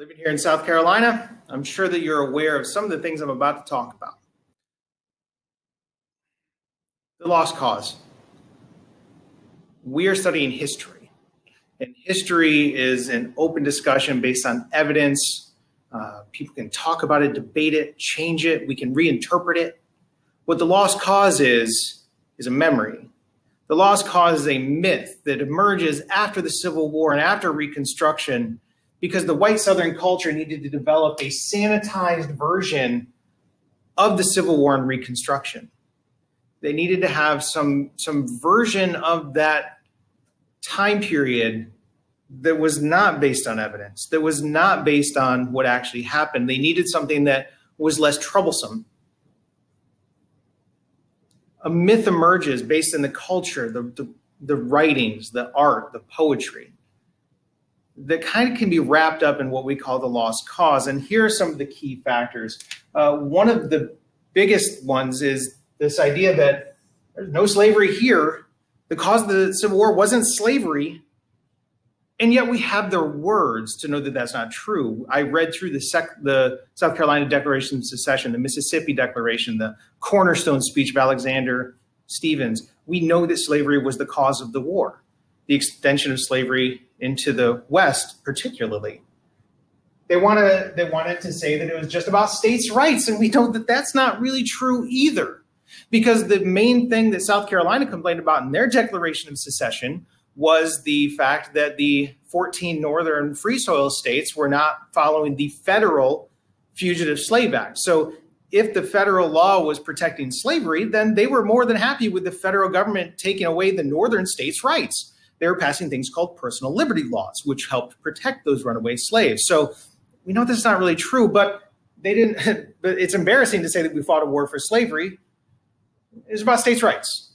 Living here in South Carolina, I'm sure that you're aware of some of the things I'm about to talk about. The lost cause. We are studying history, and history is an open discussion based on evidence. Uh, people can talk about it, debate it, change it, we can reinterpret it. What the lost cause is, is a memory. The lost cause is a myth that emerges after the Civil War and after Reconstruction because the white Southern culture needed to develop a sanitized version of the Civil War and Reconstruction. They needed to have some, some version of that time period that was not based on evidence, that was not based on what actually happened. They needed something that was less troublesome. A myth emerges based in the culture, the, the, the writings, the art, the poetry that kind of can be wrapped up in what we call the lost cause. And here are some of the key factors. Uh, one of the biggest ones is this idea that there's no slavery here. The cause of the Civil War wasn't slavery. And yet we have their words to know that that's not true. I read through the, the South Carolina Declaration of Secession, the Mississippi Declaration, the cornerstone speech of Alexander Stephens. We know that slavery was the cause of the war. The extension of slavery into the West, particularly. They they wanted to say that it was just about states' rights, and we know that that's not really true either, because the main thing that South Carolina complained about in their Declaration of Secession was the fact that the 14 northern free soil states were not following the federal Fugitive Slave Act. So if the federal law was protecting slavery, then they were more than happy with the federal government taking away the northern states' rights they were passing things called personal liberty laws, which helped protect those runaway slaves. So we know this is not really true, but they didn't. But it's embarrassing to say that we fought a war for slavery. It's about states' rights.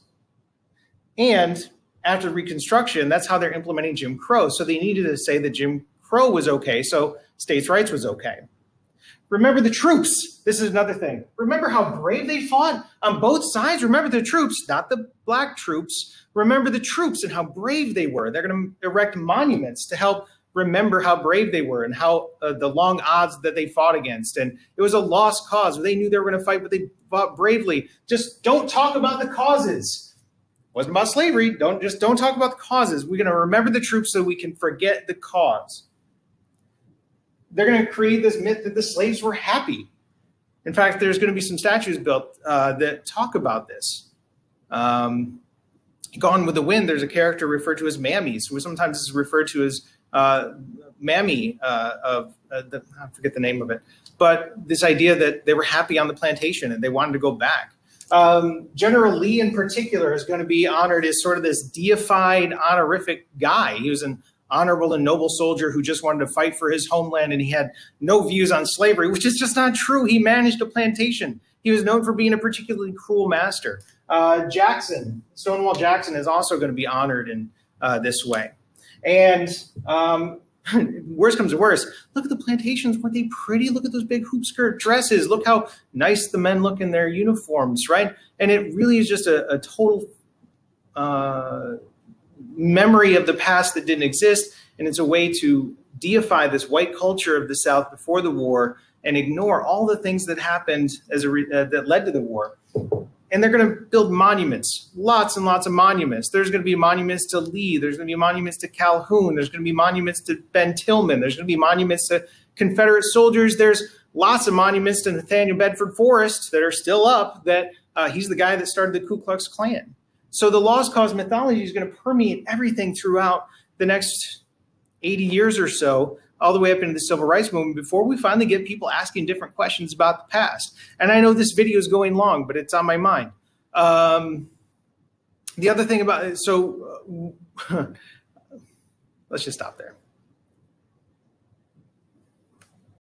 And after Reconstruction, that's how they're implementing Jim Crow. So they needed to say that Jim Crow was okay, so states' rights was okay. Remember the troops. This is another thing. Remember how brave they fought on both sides? Remember the troops, not the black troops. Remember the troops and how brave they were. They're going to erect monuments to help remember how brave they were and how uh, the long odds that they fought against. And it was a lost cause. They knew they were going to fight, but they fought bravely. Just don't talk about the causes. It wasn't about slavery. Don't just don't talk about the causes. We're going to remember the troops so we can forget the cause they're going to create this myth that the slaves were happy. In fact, there's going to be some statues built uh, that talk about this. Um, Gone with the Wind, there's a character referred to as Mammies, who sometimes is referred to as uh, Mammy uh, of uh, the, I forget the name of it, but this idea that they were happy on the plantation and they wanted to go back. Um, General Lee, in particular, is going to be honored as sort of this deified, honorific guy. He was an honorable and noble soldier who just wanted to fight for his homeland and he had no views on slavery, which is just not true. He managed a plantation. He was known for being a particularly cruel master. Uh, Jackson, Stonewall Jackson, is also going to be honored in uh, this way. And um, worst comes to worst, look at the plantations. Weren't they pretty? Look at those big hoop skirt dresses. Look how nice the men look in their uniforms, right? And it really is just a, a total uh, memory of the past that didn't exist. And it's a way to deify this white culture of the South before the war and ignore all the things that happened as a re- uh, that led to the war. And they're going to build monuments, lots and lots of monuments. There's going to be monuments to Lee. There's going to be monuments to Calhoun. There's going to be monuments to Ben Tillman. There's going to be monuments to Confederate soldiers. There's lots of monuments to Nathaniel Bedford Forrest that are still up. That uh, he's the guy that started the Ku Klux Klan. So the lost cause mythology is going to permeate everything throughout the next 80 years or so, all the way up into the civil rights movement before we finally get people asking different questions about the past. And I know this video is going long, but it's on my mind. Um, the other thing about it, so uh, let's just stop there.